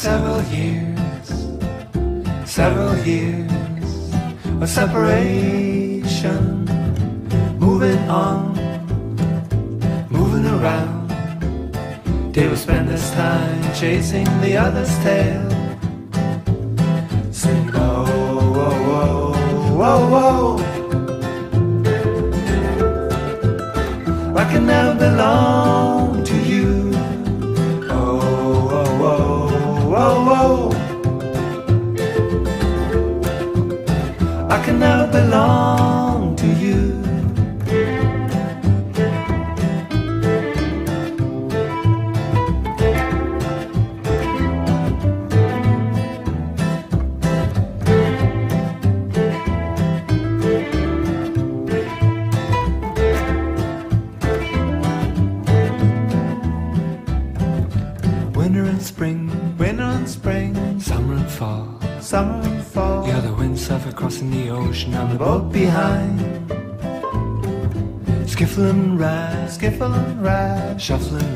several years, several years of separation. Moving on, moving around. They will spend this time chasing the other's tail. Sing, oh, oh, oh, oh, oh. oh. ride, skiffle and ride, skiffle and ride, shuffling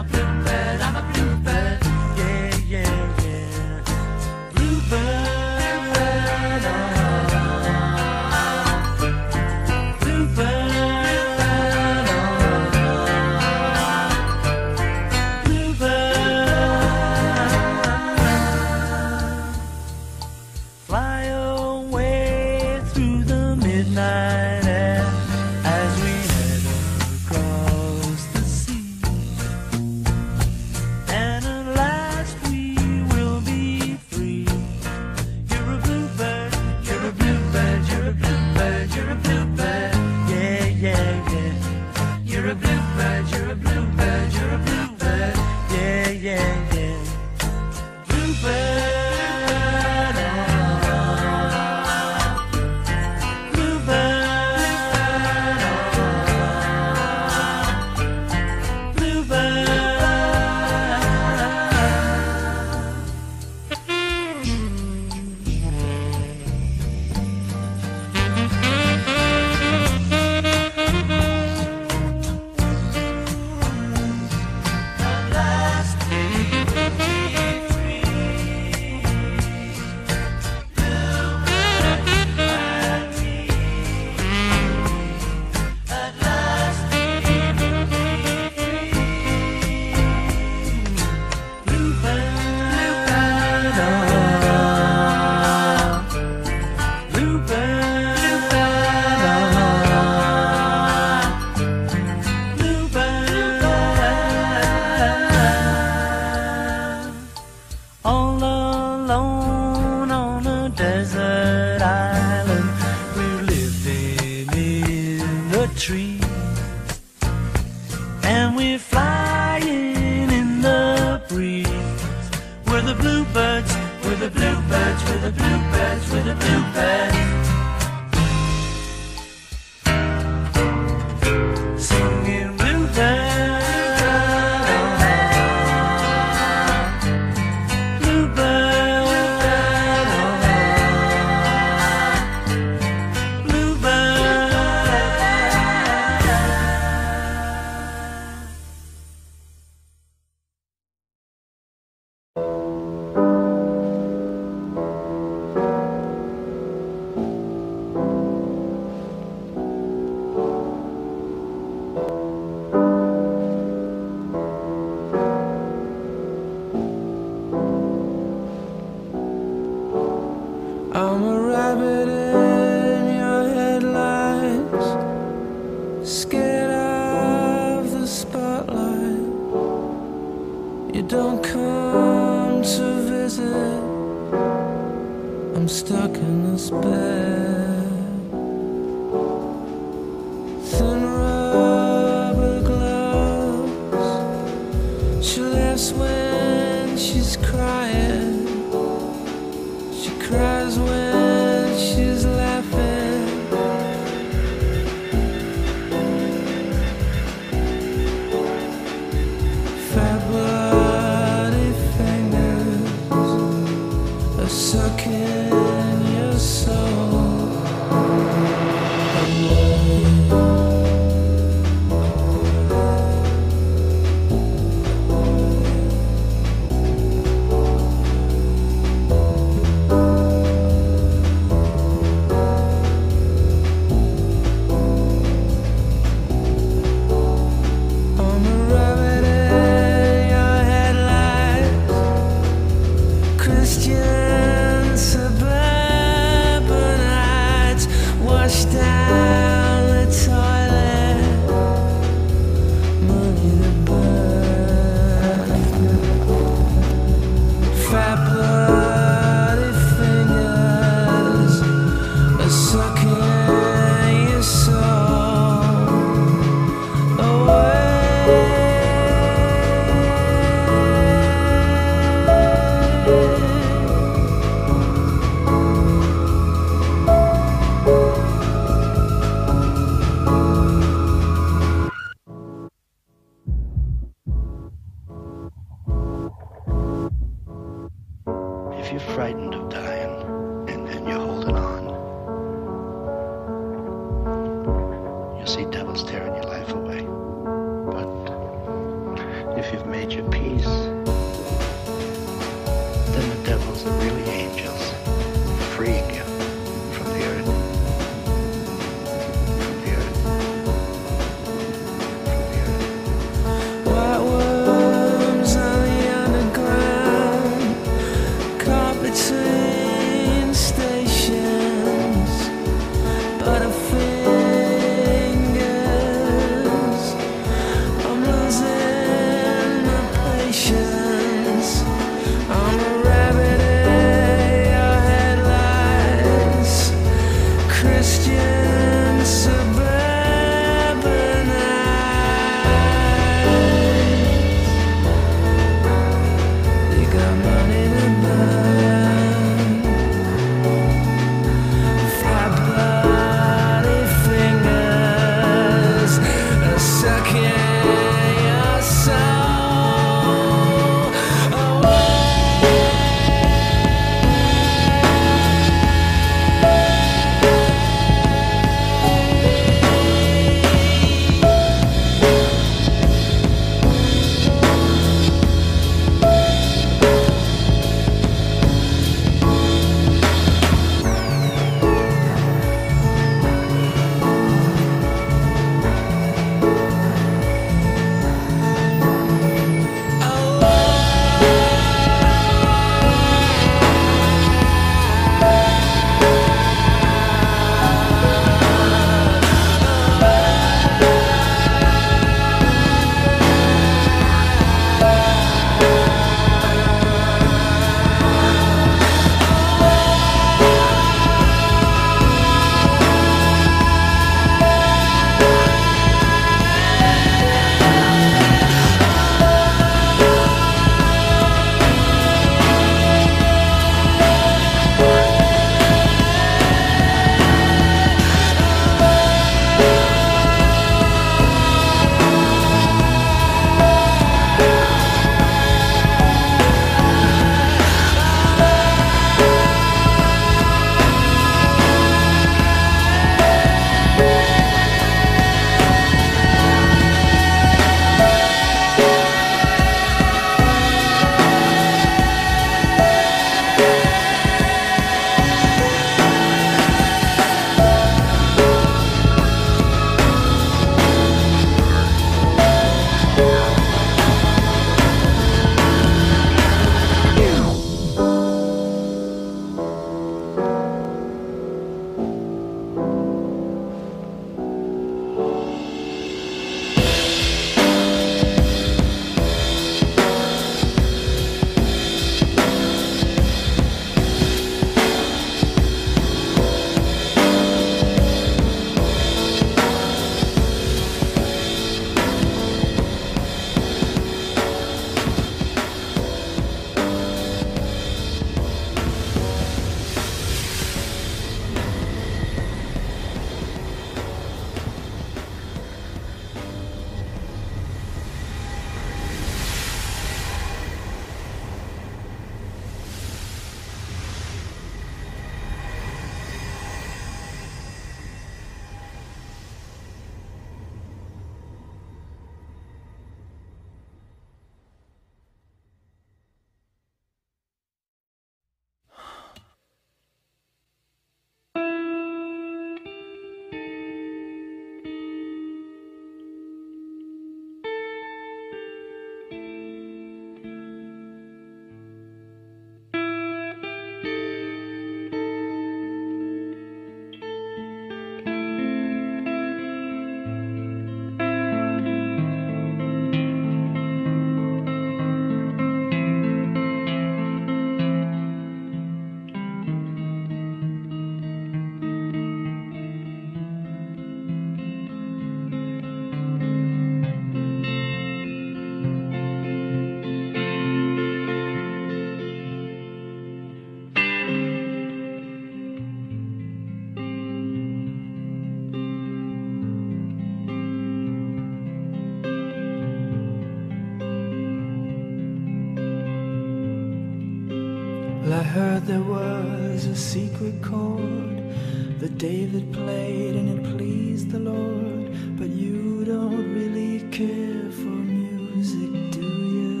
secret chord that David played and it pleased the Lord. But you don't really care for music, do you?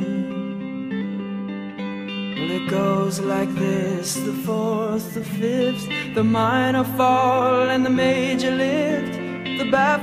Well, it goes like this the fourth, the fifth, the minor fall, and the major lift. The baffled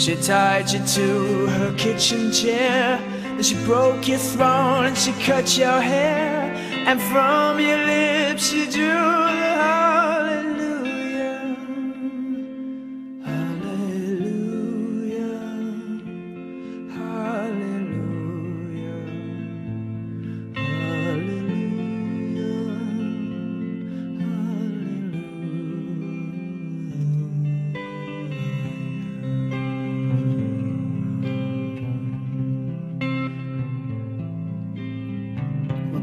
she tied you to her kitchen chair, and she broke your throne, and she cut your hair, and from your lips she drew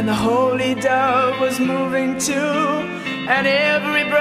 And the holy dove was moving too, and every breath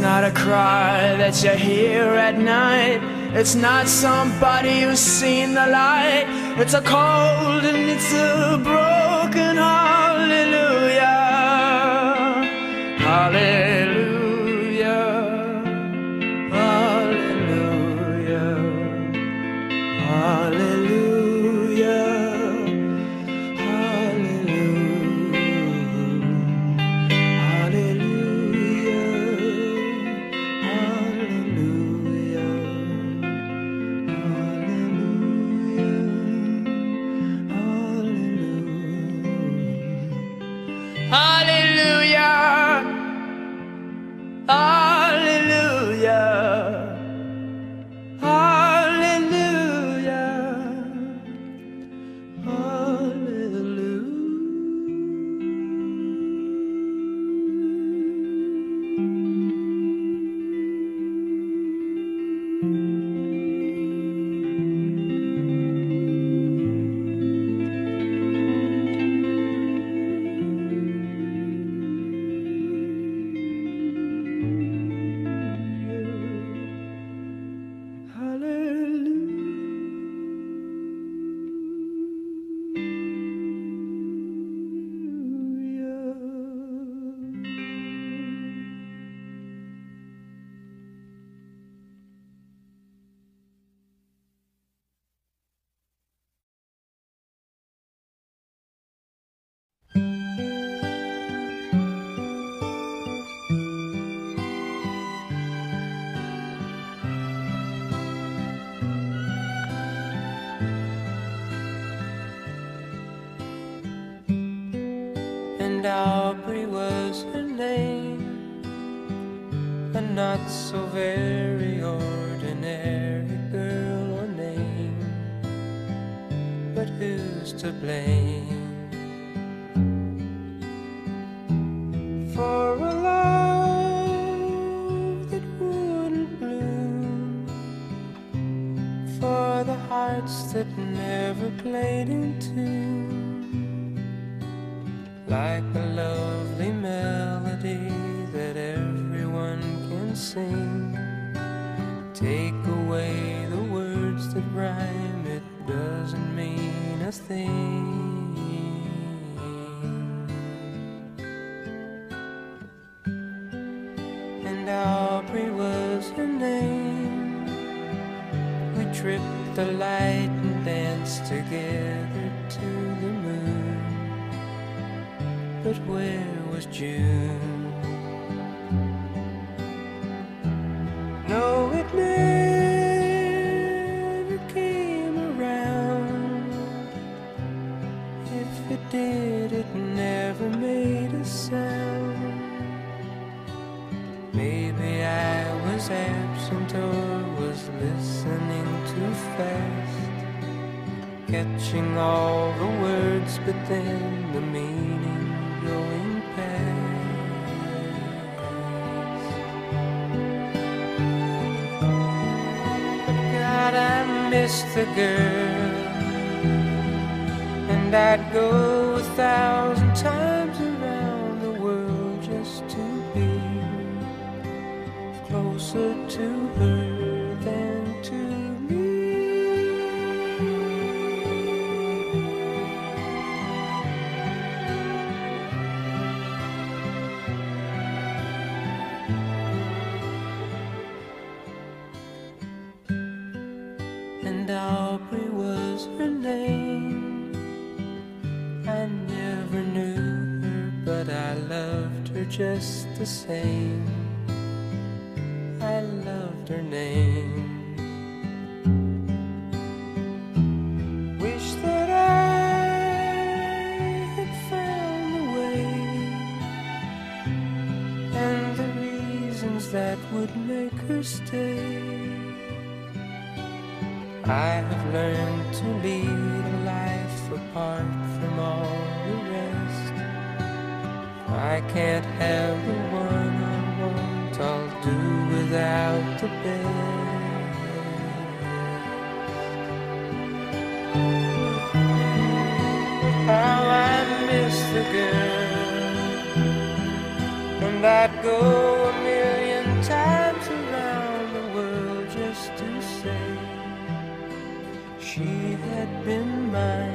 not a cry that you hear at night. It's not somebody who's seen the light. It's a cold and it's a broken hallelujah. Hallelujah. Hallelujah. just the same. I loved her name. Wish that I had found a way and the reasons that would make her stay. I have learned to lead a life apart I can't have the one I want. I'll do without the bed. How I miss the girl, and I'd go a million times around the world just to say she had been mine.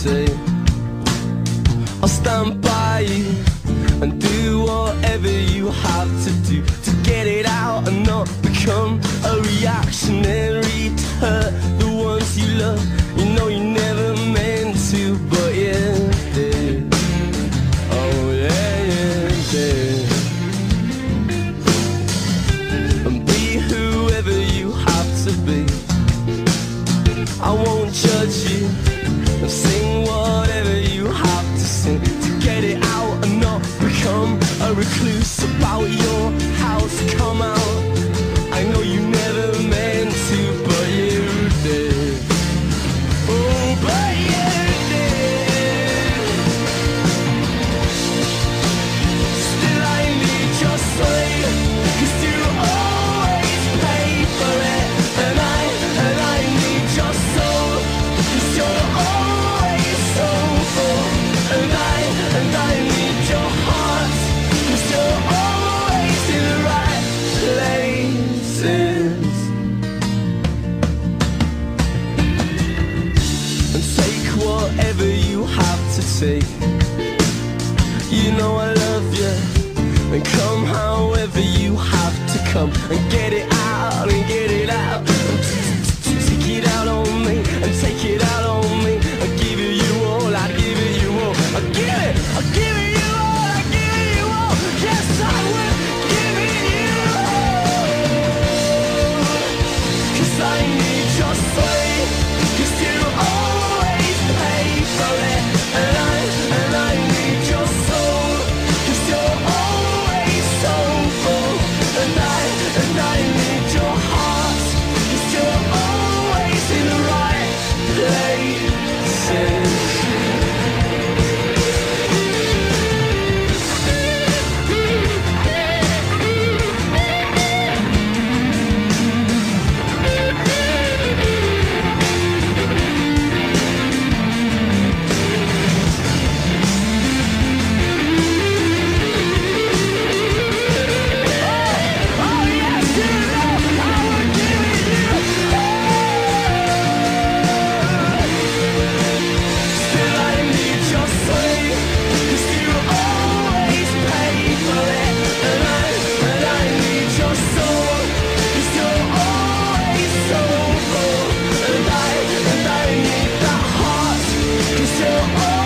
Say. Cause you're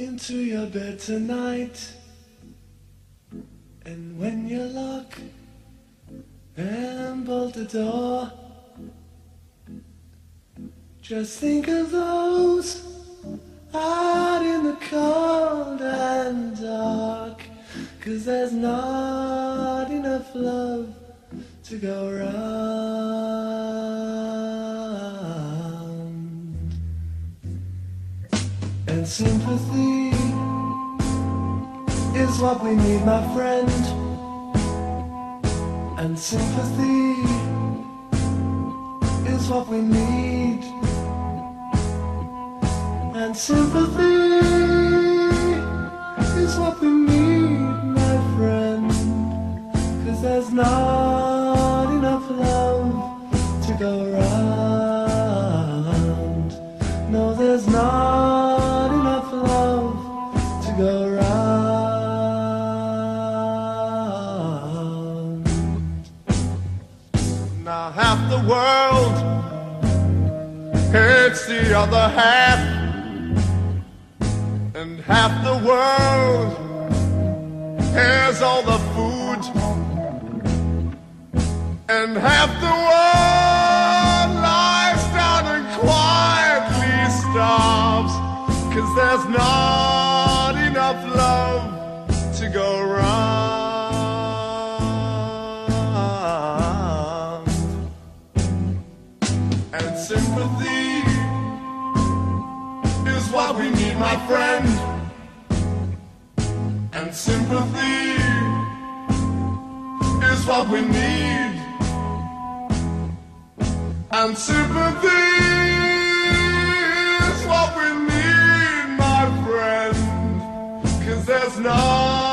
into your bed tonight. And when you lock and bolt the door, just think of those out in the cold and dark. Cause there's not enough love to go round. And sympathy is what we need, my friend. And sympathy is what we need. And sympathy is what we need, my friend. Cause there's not world. Hates the other half, and half the world. Has all the food, and half the world lies down and quietly starves, cause there's not my friend. And sympathy is what we need. And sympathy is what we need, my friend. Cause there's no